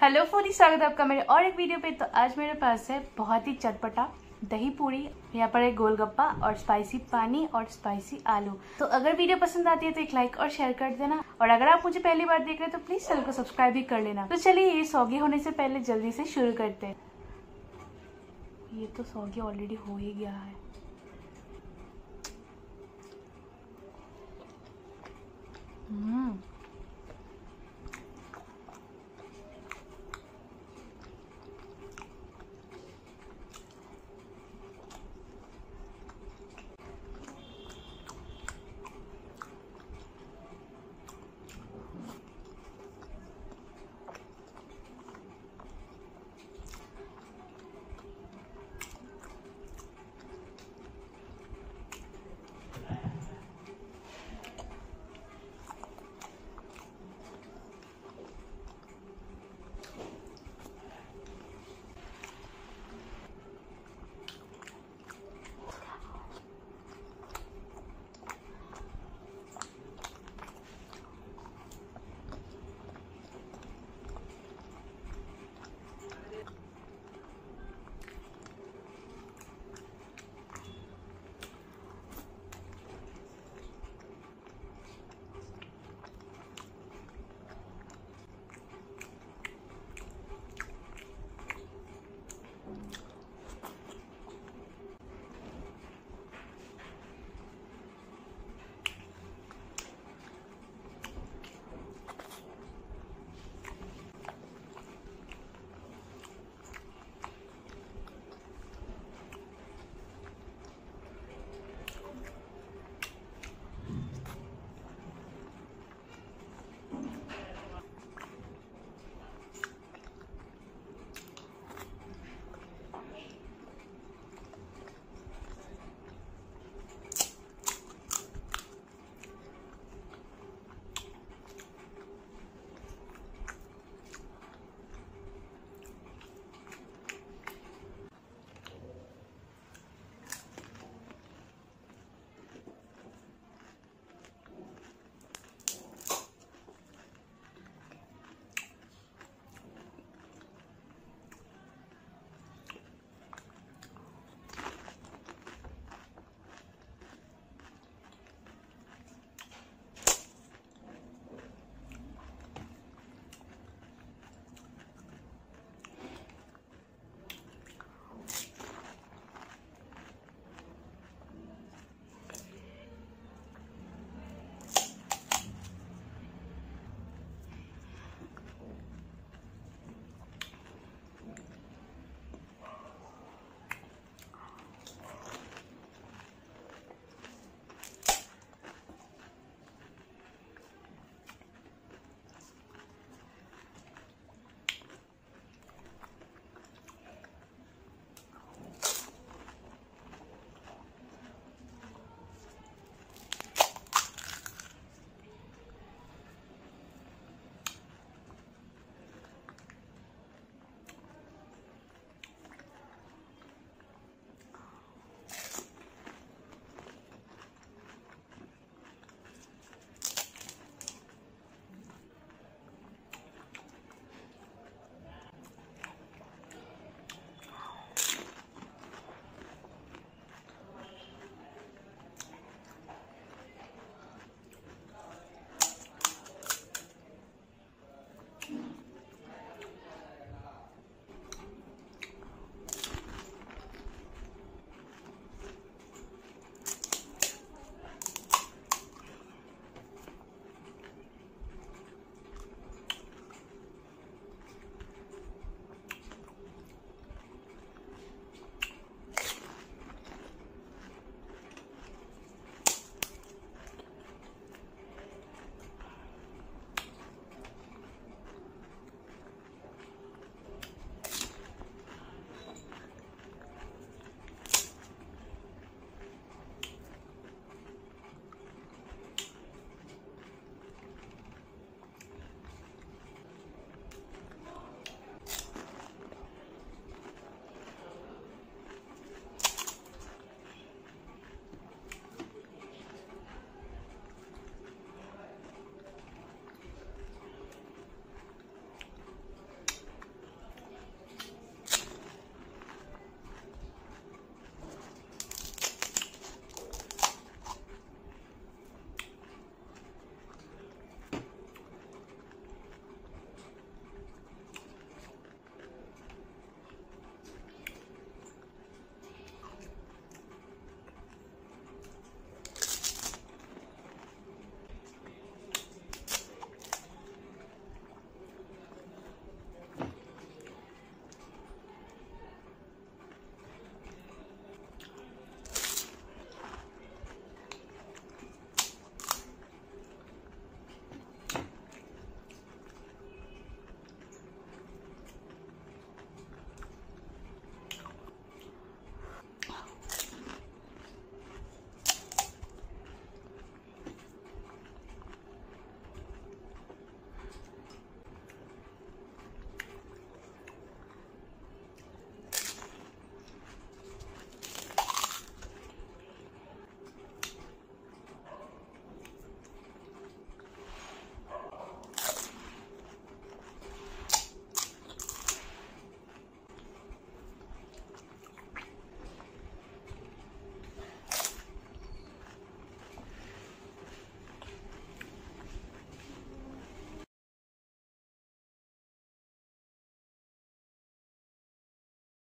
Hello Fani स्वागत है आपका मेरे और एक वीडियो पे। तो आज मेरे पास है बहुत ही चटपटा दही पूरी। यहाँ पर है गोलगप्पा और स्पाइसी पानी और स्पाइसी आलू। तो अगर वीडियो पसंद आती है तो एक लाइक और शेयर कर देना। और अगर आप मुझे पहली बार देख रहे हैं तो प्लीज़ चैनल को सब्सक्राइब भी कर लेना। तो चलिए, ये सौगी होने से पहले जल्दी से शुरू करते हैं। ये तो सौगी ऑलरेडी हो ही गया है। हम्म।